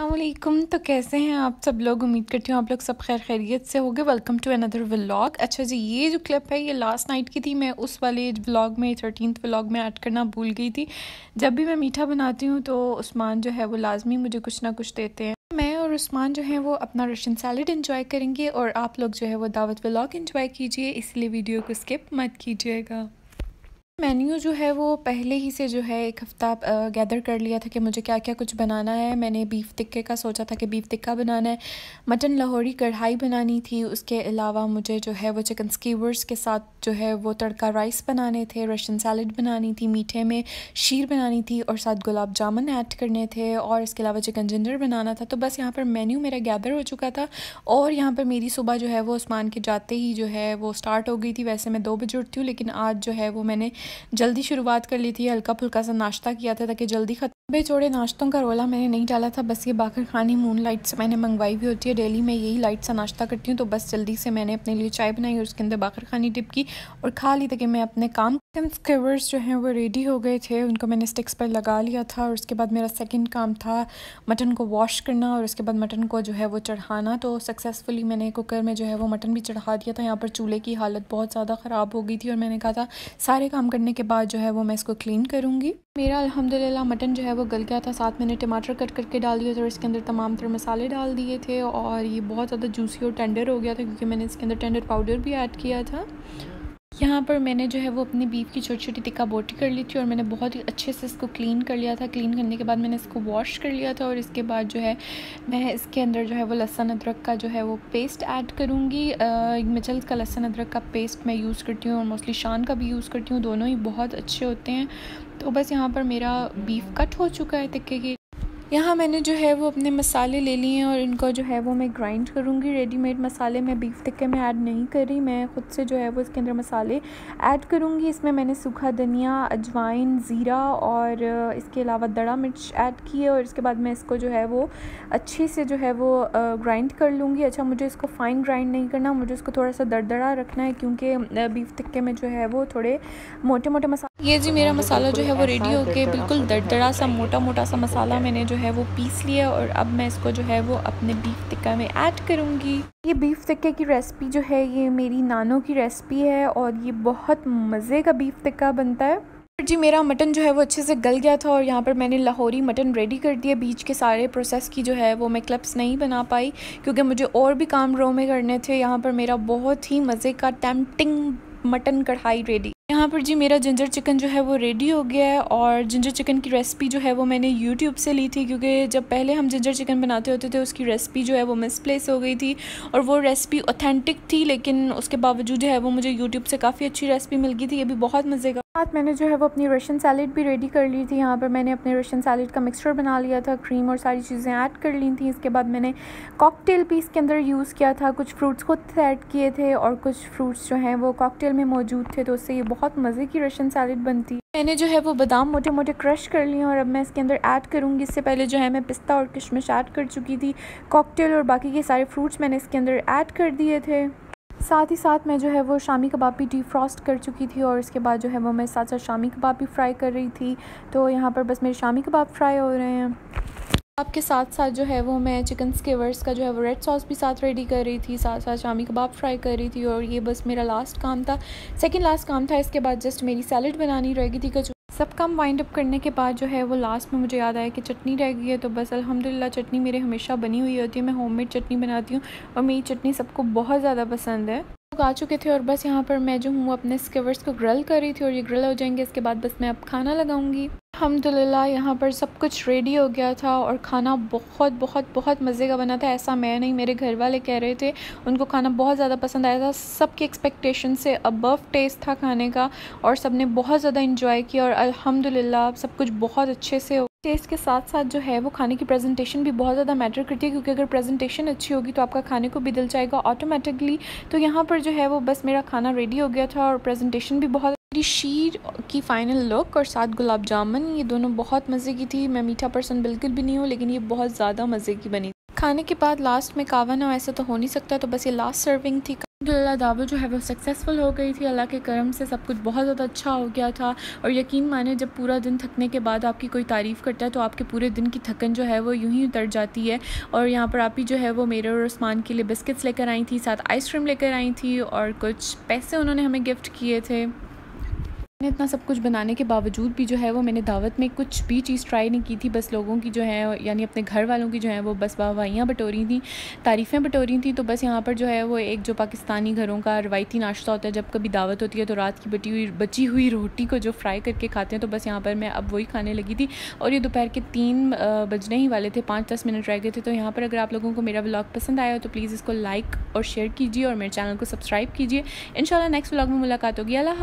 अल्लाम तो कैसे हैं आप सब लोग? उम्मीद करती हूँ आप लोग सब खैर खैरियत से होंगे। वेलकम टू अनदर व्लॉग अच्छा जी, ये जो क्लिप है, ये लास्ट नाइट की थी। मैं उस वाले व्लॉग में थर्टीन व्लॉग में ऐड करना भूल गई थी। जब भी मैं मीठा बनाती हूँ तो उस्मान जो है, वो लाजमी मुझे कुछ ना कुछ देते हैं। मैं और उस्मान जो है, वो अपना रशियन सैलड इन्जॉय करेंगे और आप लोग जो है, वो दावत व्लॉग इन्जॉय कीजिए। इसलिए वीडियो को स्किप मत कीजिएगा। मेन्यू जो है वो पहले ही से जो है एक हफ़्ता गैदर कर लिया था कि मुझे क्या क्या कुछ बनाना है। मैंने बीफ टिक्के का सोचा था कि बीफ टिक्का बनाना है। मटन लाहौरी कढ़ाई बनानी थी। उसके अलावा मुझे जो है वो चिकन स्कीवर्स के साथ जो है वो तड़का राइस बनाने थे। रशियन सैलड बनानी थी मीठे में। शीर बनानी थी और साथ गुलाब जामुन ऐड करने थे। और इसके अलावा चिकन जिंजर बनाना था। तो बस यहाँ पर मेन्यू मेरा गैदर हो चुका था। और यहाँ पर मेरी सुबह जो है वो उस्मान के जाते ही जो है वो स्टार्ट हो गई थी। वैसे मैं दो बजे उठती हूँ, लेकिन आज जो है वो मैंने जल्दी शुरुआत कर ली थी हल्का फुल्का सा नाश्ता किया था ताकि जल्दी खत्म बेचौड़े चौड़े नाश्तों का रोला मैंने नहीं डाला था, बस ये बाकर खानी मून लाइट से मैंने मंगवाई भी होती है डेली मैं, यही लाइट सा नाश्ता करती हूँ। तो बस जल्दी से मैंने अपने लिए चाय बनाई और उसके अंदर बाकर खानी टिप की और खा ली ताकि मैं अपने काम स्कवर्स जो हैं, वो रेडी हो गए थे। उनको मैंने स्टिक्स पर लगा लिया था और उसके बाद मेरा सेकंड काम था मटन को वॉश करना और उसके बाद मटन को जो है वो चढ़ाना। तो सक्सेसफुली मैंने कुकर में जो है वो मटन भी चढ़ा दिया था। यहाँ पर चूल्हे की हालत बहुत ज़्यादा ख़राब हो गई थी और मैंने कहा था, सारे काम करने के बाद जो है वो मैं इसको क्लीन करूँगी। मेरा अल्हम्दुलिल्लाह मटन जो है वो गल गया था। साथ मैंने टमाटर कट करके डाल दिया था और इसके अंदर तमाम तरह मसाले डाल दिए थे और ये बहुत ज़्यादा जूसी और टेंडर हो गया था क्योंकि मैंने इसके अंदर टेंडर पाउडर भी ऐड किया था। यहाँ पर मैंने जो है वो अपनी बीफ की छोटी छोटी टिक्का बोटी कर ली थी और मैंने बहुत ही अच्छे से इसको क्लीन कर लिया था। क्लीन करने के बाद मैंने इसको वॉश कर लिया था और इसके बाद जो है मैं इसके अंदर जो है वो लहसन अदरक का जो है वो पेस्ट ऐड करूँगी। मिचल्स का लहसन अदरक का पेस्ट मैं यूज़ करती हूँ और मोस्टली शान का भी यूज़ करती हूँ। दोनों ही बहुत अच्छे होते हैं। तो बस यहाँ पर मेरा बीफ कट हो चुका है टिक्के की। यहाँ मैंने जो है वो अपने मसाले ले लिए हैं और इनको जो है वो मैं ग्राइंड करूँगी। रेडीमेड मसाले मैं बीफ टिक्के में ऐड नहीं करी। मैं ख़ुद से जो है वो इसके अंदर मसाले ऐड करूँगी। इसमें मैंने सूखा धनिया, अजवाइन, ज़ीरा और इसके अलावा दड़ा मिर्च ऐड की है और इसके बाद मैं इसको जो है वो अच्छे से जो है वो ग्राइंड कर लूँगी। अच्छा मुझे इसको फ़ाइन ग्राइंड नहीं करना। मुझे इसको थोड़ा सा दरदरा रखना है क्योंकि बीफ टिक्के में जो है वो थोड़े मोटे मोटे मसाले ये जी मेरा मसाला जो है वो रेडी हो बिल्कुल दरदरा सा मोटा मोटा सा मसाला मैंने जो है वो पीस लिया और अब मैं इसको जो है वो अपने बीफ टिक्का में ऐड करूँगी। ये बीफ टिक्के की रेसिपी जो है, ये मेरी नानों की रेसिपी है और ये बहुत मज़े का बीफ टिक्का बनता है। जी मेरा मटन जो है वो अच्छे से गल गया था और यहाँ पर मैंने लाहौरी मटन रेडी कर दिया बीच के सारे प्रोसेस की जो है वो मैं क्लिप्स नहीं बना पाई क्योंकि मुझे और भी काम रो में करने थे। यहाँ पर मेरा बहुत ही मज़े का टेम्पटिंग मटन कढ़ाई रेडी यहाँ पर जी मेरा जिंजर चिकन जो है वो रेडी हो गया है और जिंजर चिकन की रेसिपी जो है वो मैंने यूट्यूब से ली थी क्योंकि जब पहले हम जिंजर चिकन बनाते होते थे, उसकी रेसिपी जो है वो मिसप्लेस हो गई थी और वो रेसिपी ऑथेंटिक थी, लेकिन उसके बावजूद जो है वो मुझे यूट्यूब से काफ़ी अच्छी रेसिपी मिल गई थी। ये भी बहुत मज़े का साथ मैंने जो है वो अपनी रशियन सैलड भी रेडी कर ली थी। यहाँ पर मैंने अपने रशियन सैलड का मिक्सचर बना लिया था क्रीम और सारी चीज़ें ऐड कर ली थी। इसके बाद मैंने कॉकटेल भी इसके अंदर यूज़ किया था। कुछ फ्रूट्स खुद ऐड किए थे और कुछ फ्रूट्स जो हैं वो कॉकटेल में मौजूद थे तो उससे ये बहुत मज़े की रशियन सैलड बनती मैंने जो है वो बादाम मोटे मोटे क्रश कर लिए और अब मैं इसके अंदर ऐड करूँगी। इससे पहले जो है मैं पिस्ता और किशमिश ऐड कर चुकी थी। कॉकटेल और बाकी के सारे फ्रूट्स मैंने इसके अंदर ऐड कर दिए थे। साथ ही साथ मैं जो है वो शामी कबाब भी डीफ्रॉस्ट कर चुकी थी और इसके बाद जो है वो मैं साथ साथ शामी कबाब भी फ्राई कर रही थी। तो यहाँ पर बस मेरे शामी कबाब फ्राई हो रहे हैं। आपके साथ साथ जो है वो मैं चिकन स्केवर्स का जो है वो रेड सॉस भी साथ रेडी कर रही थी, साथ साथ शामी कबाब फ्राई कर रही थी और ये बस मेरा लास्ट काम था। सेकंड लास्ट काम था, इसके बाद जस्ट मेरी सैलड बनानी रहेगी थी। सब काम वाइंड अप करने के बाद जो है वो लास्ट में मुझे याद आया कि चटनी रह गई है तो बस अल्हम्दुलिल्लाह चटनी मेरे हमेशा बनी हुई होती है। मैं होममेड चटनी बनाती हूँ और मेरी चटनी सबको बहुत ज़्यादा पसंद है। लोग आ चुके थे और बस यहाँ पर मैं जो हूँ, अपने स्किवर्स को ग्रिल कर रही थी और ये ग्रिल हो जाएँगे, इसके बाद बस मैं अब खाना लगाऊँगी। अलहमदिल्ला यहाँ पर सब कुछ रेडी हो गया था और खाना बहुत बहुत बहुत मज़े का बना था, ऐसा मैं नहीं, मेरे घर वाले कह रहे थे, उनको खाना बहुत ज़्यादा पसंद आया था, सबकी एक्सपेक्टेशन से अबव टेस्ट था खाने का और सबने बहुत ज़्यादा इन्जॉय किया और अल्हम्दुलिल्लाह सब कुछ बहुत अच्छे से टेस्ट के साथ साथ जो है, वो खाने की प्रेजेंटेशन भी बहुत ज़्यादा मैटर करती है, क्योंकि अगर प्रेजेंटेशन अच्छी होगी तो आपका खाने को भी दिल जाएगा ऑटोमेटिकली तो यहाँ पर जो है, वो बस मेरा खाना रेडी हो गया था और प्रेजेंटेशन भी बहुत शीर की फ़ाइनल लुक और साथ गुलाब जामुन, ये दोनों बहुत मज़े की थी। मैं मीठा पर्सन बिल्कुल भी नहीं हूँ, लेकिन ये बहुत ज़्यादा मज़े की बनी। खाने के बाद लास्ट में कावा ना ऐसा तो हो नहीं सकता तो बस ये लास्ट सर्विंग थी। अल्लाह दावत जो है वो सक्सेसफुल हो गई थी। अल्लाह के करम से सब कुछ बहुत ज़्यादा अच्छा हो गया था। और यकीन माने, जब पूरा दिन थकने के बाद आपकी कोई तारीफ़ करता है तो आपके पूरे दिन की थकन जो है वो यूँ ही उतर जाती है। और यहाँ पर आप ही जो है वो मेरे और उस्मान के लिए बिस्किट्स लेकर आई थी, साथ आइसक्रीम लेकर आई थी और कुछ पैसे उन्होंने हमें गिफ्ट किए थे। मैंने इतना सब कुछ बनाने के बावजूद भी जो है वो मैंने दावत में कुछ भी चीज़ ट्राई नहीं की थी। बस लोगों की जो है, यानी अपने घर वालों की जो है वो बस वाहवाइयाँ बटोरी थी, तारीफ़ें बटोरी थी। तो बस यहाँ पर जो है वो एक जो पाकिस्तानी घरों का रवायती नाश्ता होता है, जब कभी दावत होती है तो रात की बटी हुई, बची हुई रोटी को जो फ्राई करके खाते हैं तो बस यहाँ पर मैं अब वही खाने लगी थी। और ये दोपहर के तीन बजने ही वाले थे, पाँच दस मिनट रह गए थे। तो यहाँ पर अगर आप लोगों को मेरा ब्लॉग पसंद आया हो तो प्लीज़ इसको लाइक और शेयर कीजिए और मेरे चैनल को सब्सक्राइब कीजिए। इन नेक्स्ट ब्लॉग में मुलाकात होगी। अल्लाह